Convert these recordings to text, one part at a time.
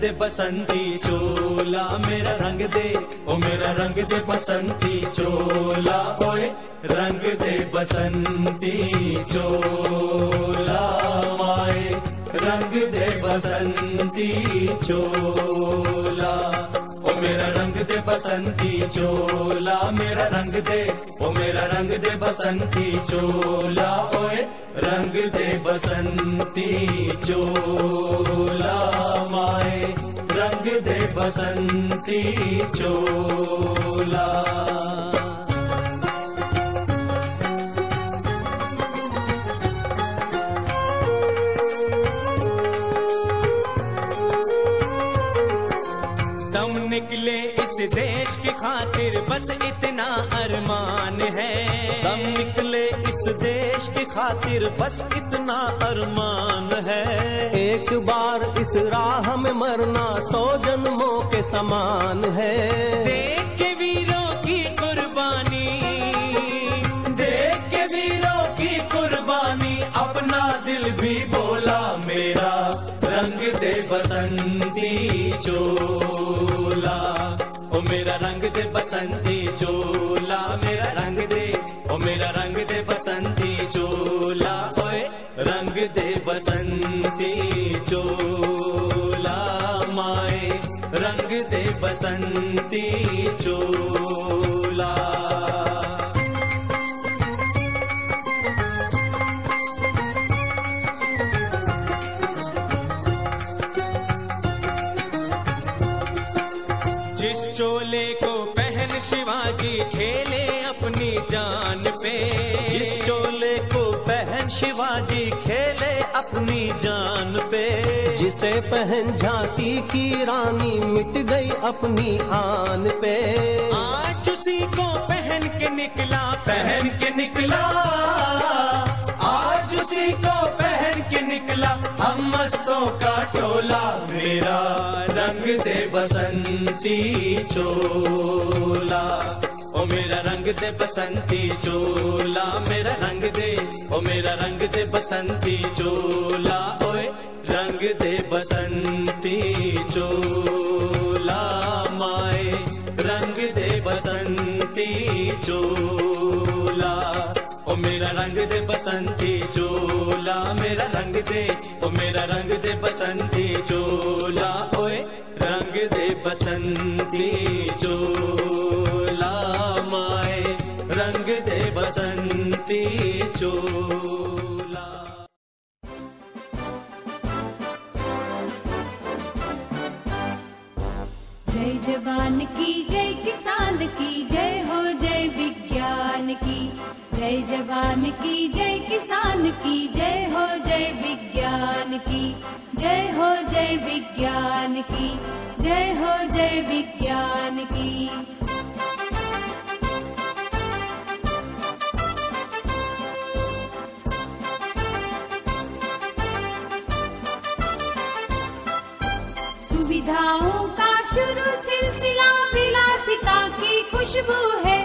दे बसंती चोला, मेरा रंग दे, ओ मेरा रंग दे बसंती चोला, ओए, रंग दे बसंती चोला, माए, रंग दे बसंती चोला, ओ मेरा रंग दे बसंती चोला, मेरा रंग दे, ओ मेरा रंग दे बसंती चोला, ओए, रंग दे बसंती चोला। बसंती चोला। दम निकले इस देश की खातिर बस इतना अरमान है। दम निकले इस देश की खातिर बस इतना अरमान है। एक बार इस राह में मरना सौ जन्मों के समान है। देख के वीरों की कुर्बानी, देख के वीरों की कुर्बानी, अपना दिल भी बोला मेरा, रंग दे बसंती चोला। ओ मेरा रंग दे बसंती चोला, मेरा रंग बसंती चोला माए रंग दे बसंती चोला जिस चोले को पहन शिवाजी खेले अपनी जान पे। जिस चोले को पहन शिवाजी खेले अपनी जान पे। जिसे पहन झांसी की रानी मिट गई अपनी आन पे। आज उसी को पहन के निकला, पहन के निकला। आज उसी को पहन के निकला, हम मस्तों का टोला मेरा। बसंती चोला। ओ मेरा रंग दे बसंती चोला, मेरा रंग दे, ओ मेरा रंग दे बसंती चोला। ओए, रंग दे बसंती चोला, माए, रंग दे बसंती चोला। ओ मेरा रंग दे बसंती चोला, मेरा रंग दे, ओ मेरा रंग दे बसंती चोला। ओए रंग दे बसंती। जवान की जय, किसान की जय हो जय विज्ञान की। जय हो जय विज्ञान की, जय हो जय विज्ञान की। सुविधाओं विलासिता की खुशबू है।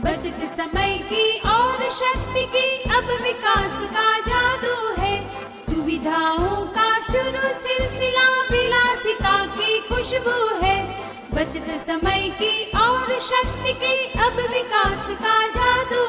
बचत समय की और शक्ति की अब विकास का जादू है। सुविधाओं का शुरू सिलसिला विलासिता की खुशबू है। बचत समय की और शक्ति की अब विकास का जादू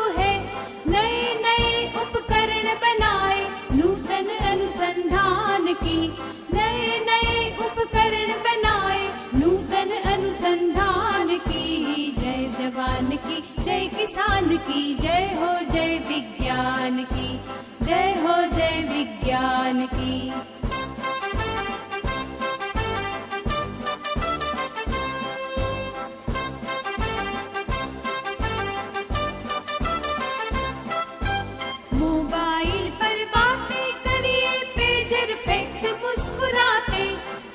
किसान की, जय हो जय विज्ञान की, जय हो जय विज्ञान की। मोबाइल पर बातें करिए, पेजर फैक्स मुस्कुराते।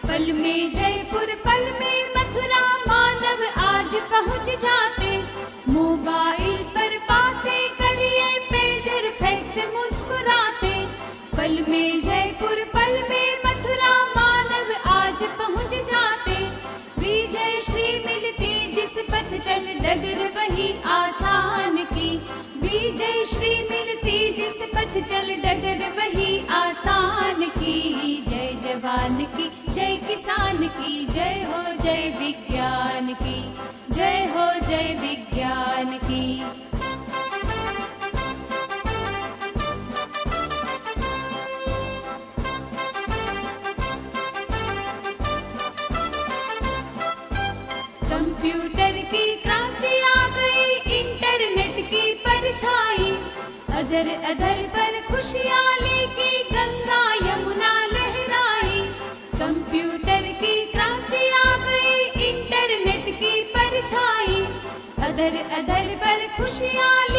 पल में जयपुर, पल में मथुरा, मानव आज पहुँच जाते। मोबाइल में जयपुर पल में मथुरा मानव आज पहुँच जाते। विजय श्री मिलती जिस पथ चल डगर वही आसान की। विजय श्री मिलती जिस पथ चल डगर वही आसान की। जय जवान की, जय किसान की, जय हो जय विज्ञान की। जय हो अदर अदर पर खुशियाँ लेके गंगा यमुना लहराई। कंप्यूटर की क्रांति आ गई, इंटरनेट की परछाई। अदर अदर पर खुशियाँ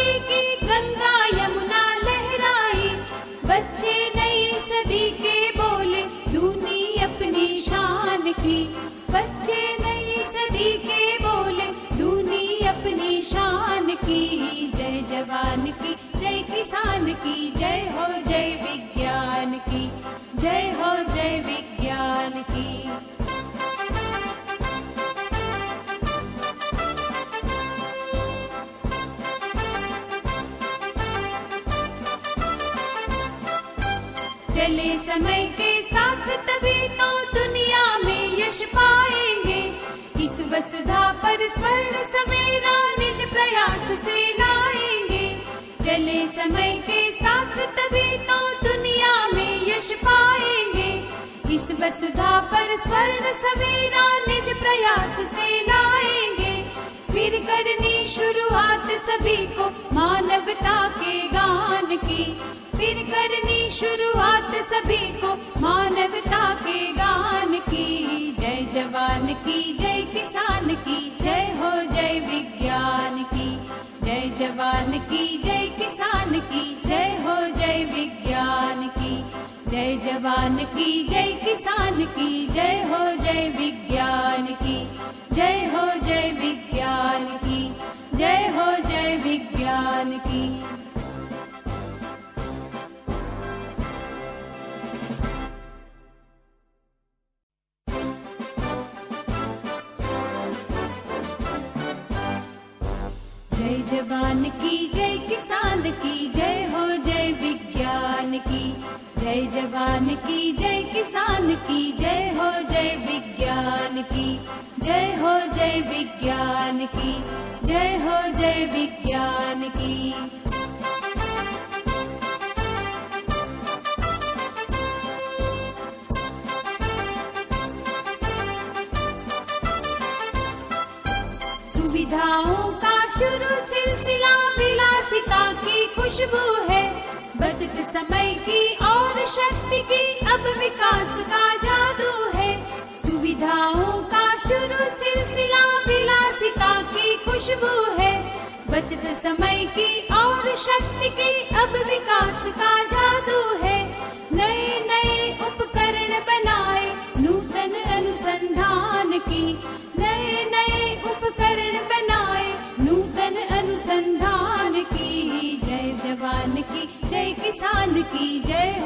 चले समय के साथ, तभी तो दुनिया में यश पाएँगे। इस वसुधा पर स्वर्ण सवेरा निज प्रयास से लाएँगे। चले समय के साथ, तभी तो दुनिया में यश पाएँगे। इस वसुधा पर स्वर्ण सवेरा निज प्रयास से लाएँगे। फिर करनी शुरुआत सभी को मानवता के गान की। फिर करनी शुरुआत सभी को मानवता के गान की। जय जवान की, जय किसान की, जय हो, जय विज्ञान की। जय जवान की, जय किसान की, जय हो, जय विज्ञान की। जय जवान की, जय किसान की, जय हो, जय विज्ञान की। जय हो, जय विज्ञान की, जय हो, जय विज्ञान की। जवान की जय किसान की जय हो जय विज्ञान की। जय जवान की जय किसान की जय हो जय विज्ञान की। जय हो जय विज्ञान की जय हो जय विज्ञान की सिलसिला विलासिता की खुशबू है। बचत समय की और शक्ति की अब विकास का जादू है। सुविधाओं का शुरू सिलसिला विलासिता की खुशबू है। बचत समय की और शक्ति की अब विकास का जादू है। नए नए उपकरण बनाए, नूतन अनुसंधान की। किसान